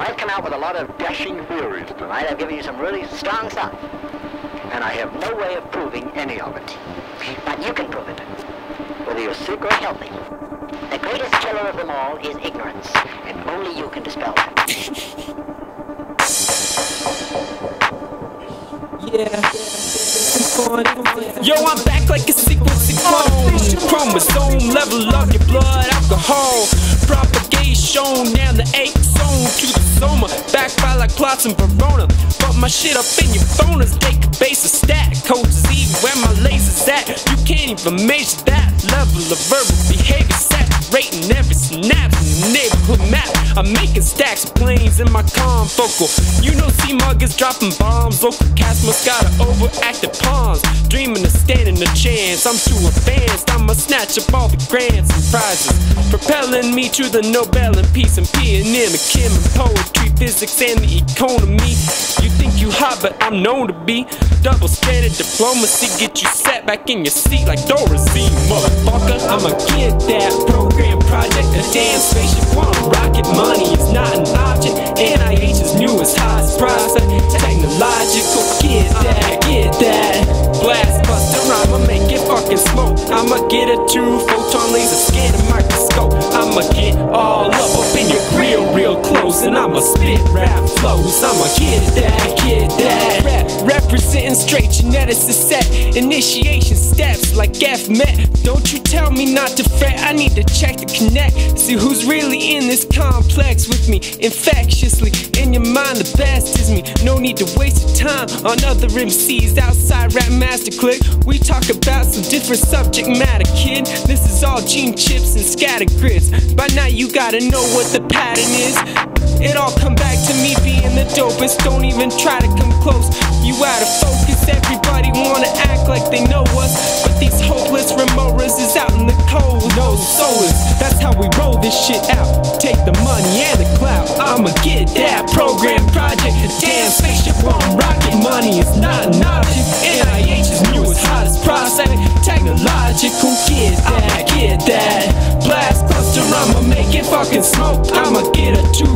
I've come out with a lot of dashing theories tonight. I've given you some really strong stuff. And I have no way of proving any of it. But you can prove it. Whether you're sick or healthy. The greatest killer of them all is ignorance, and only you can dispel that. Yeah. Yo, I'm back like a sequence clone. Chromosome level of your blood alcohol. Propagation down the eight zone to the soma. Backfire like plots in Verona. Put my shit up in your phoners. Take a base of stat. Codes Z where my lasers at. You can't even measure that level of verbal behavior. Saturating every the neighborhood map. I'm making stacks planes in my confocal. You know, C Mug is dropping bombs. Local cast got overactive pawns. Dreaming of standing a chance. I'm too advanced. I'ma snatch up all the grants and prizes. Propelling me to the Nobel in peace and P and M and chem and poetry, physics, and the economy. You think you hot, but I'm known to be. Double standard diplomacy get you set back in your seat like Dorothy, motherfucker. I'ma get that program project, a damn spaceship, one rocket. Money is not an object. NIH's newest highest prize, technological. Get that, get that. Blast buster, I'ma make it fucking smoke. I'ma get a two photon laser scanner microscope. I'ma get all up up in your real, real close, and I'ma spit rap flows. I'ma get that, get that. Representing straight genetics is set. Initiation steps like F met. Don't you tell me not to fret. I need to check the connect. See who's really in this complex with me. Infectiously in your mind, the best is me. No need to waste your time on other MCs outside Rap Master Click. We talk about some different subject matter, kid. This is all gene chips and scatter grids. By now you gotta know what the pattern is. It all come back to me being the dopest. Don't even try to come close. You out of focus. Everybody wanna act like they know us, but these hopeless remoras is out in the cold. No soulless. That's how we roll this shit out. Take the money and the clout. I'ma get that program project. Damn spaceship on rocket. Money is not an option. NIH's newest, hottest process. Technological. Get that, get that. Blast cluster. I'ma make it fucking smoke. I'ma get a two